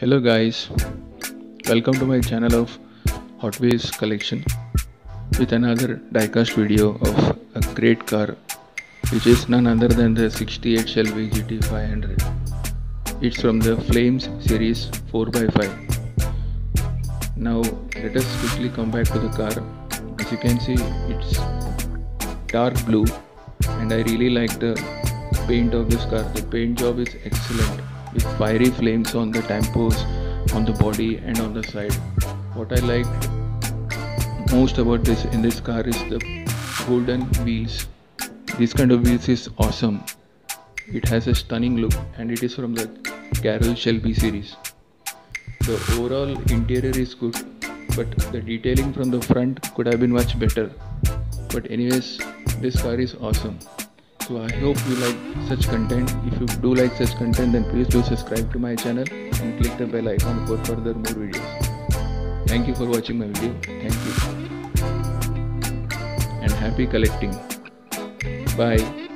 Hello guys, welcome to my channel of Hot Wheels collection with another diecast video of a great car which is none other than the 68 Shelby GT 500. It's from the Flames series 4x5. Now let us quickly come back to the car. As you can see it's dark blue and I really like the paint of this car. The paint job is excellent with fiery flames on the tampos, on the body and on the side. What I like most about this in this car is the golden wheels. This kind of wheels is awesome. It has a stunning look and it is from the Carroll Shelby series. The overall interior is good but the detailing from the front could have been much better. But anyways, this car is awesome. So I hope you like such content. If you do like such content then please do subscribe to my channel and click the bell icon for further more videos. Thank you for watching my video. Thank you. And happy collecting. Bye.